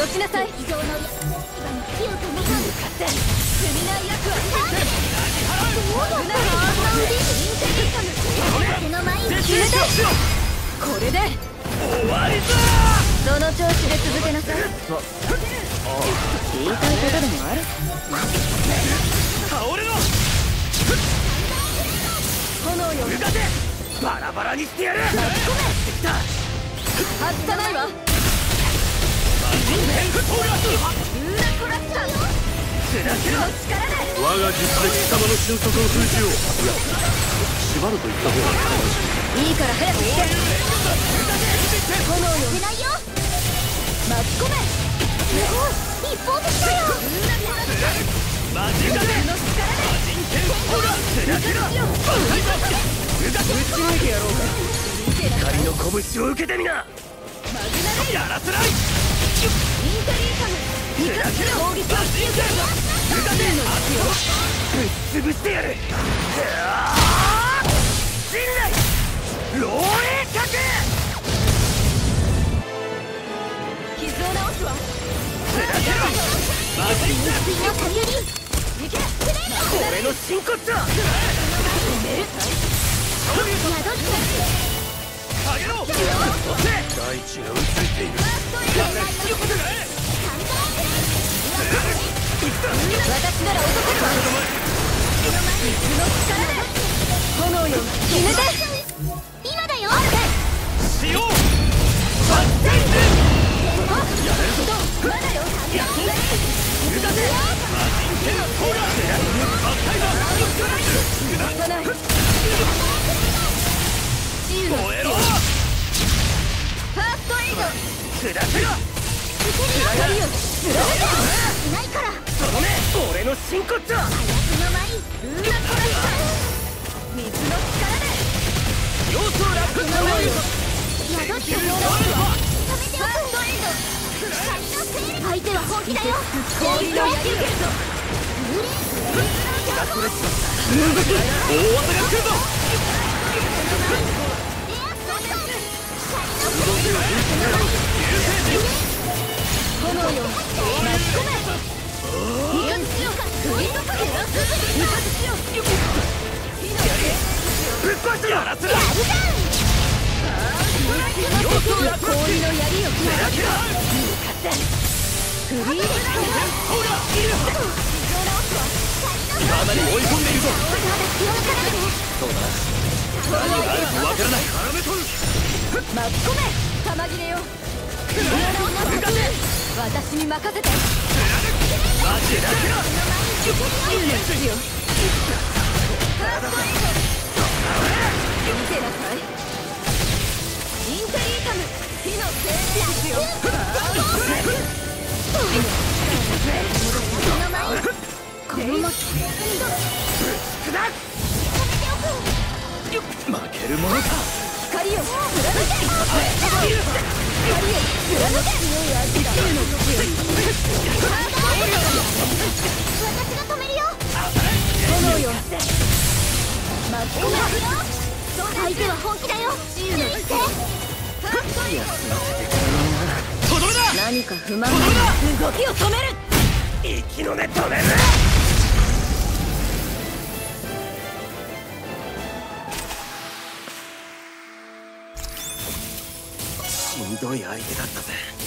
どきなさい。異常の火を止めかって罪ない役はどうだ。っんな腕インテリカム手の前に決めてこれで終わりだ。その調子で続けなさい言いたいことでもある倒れろ炎ようがてバラバラにしてやる巻き込め外さないわ人変不当がルーナコラプター砕けろ力貴様の俊足を封じよういや縛ると言った方がいいから早くして炎よ出ないよ巻き込めすごい一方的だよマジかでの力で人変ほら砕けろうがて打ち抜いてやろうか。怒りの拳を受けてみな。やらせない。インテリーカム味方の攻撃を人変うがてぶっ潰してやる陣内漏洩角傷を直すわ砕けろマジンスピンの下流に行け俺の真骨頂める昇竜宿って上げろそして大地が映っている。水相手は本気だよ氷の焼き受けるぞガスレッチ大技が来るぞ炎よ巻き込め威嚇しよう振りかけ威嚇しようぶっ壊してやらせろ。やるじゃん要素ラック氷の槍を砕けろフリーほらいるかなり追い込んでいるぞまだ気を抜かないでそうだな。何があるかわからない絡めとる巻き込め玉切れよ私に任せてマジだけろいいですよ見てなさい相手は本気だよ自由の規制とどめだ何か不満が動きを止める息の根止めるしんどい相手だったぜ。